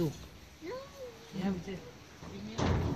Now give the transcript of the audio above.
度。你看不见。